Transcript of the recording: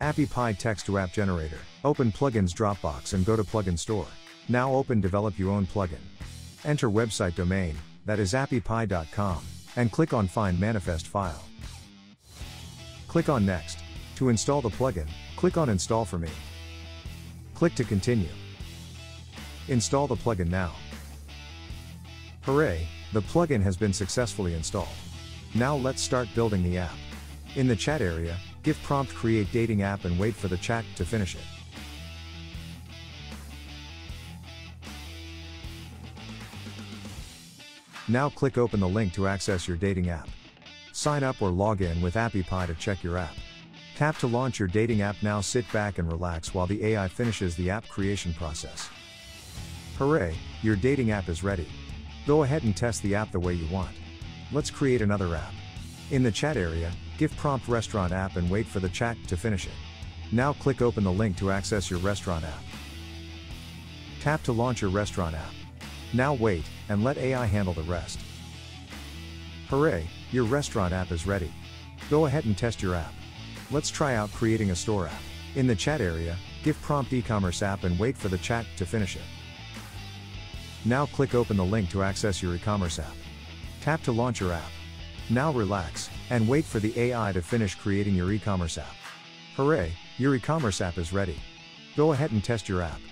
AppyPie text to app generator. Open plugins dropdown and go to plugin store. Now open develop your own plugin. Enter website domain, that is appypie.com, and click on find manifest file. Click on next. To install the plugin, click on install for me. Click to continue. Install the plugin now. Hooray, the plugin has been successfully installed. Now let's start building the app. In the chat area, give prompt create dating app and wait for the chat to finish it. Now click open the link to access your dating app. Sign up or log in with AppyPie to check your app. Tap to launch your dating app now sit back and relax while the AI finishes the app creation process. Hooray, your dating app is ready. Go ahead and test the app the way you want. Let's create another app. In the chat area, give prompt restaurant app and wait for the chat to finish it. Now click open the link to access your restaurant app. Tap to launch your restaurant app. Now wait, and let AI handle the rest. Hooray, your restaurant app is ready. Go ahead and test your app. Let's try out creating a store app. In the chat area, give prompt e-commerce app and wait for the chat to finish it. Now click open the link to access your e-commerce app. Tap to launch your app. Now relax, and wait for the AI to finish creating your e-commerce app. Hooray, your e-commerce app is ready. Go ahead and test your app.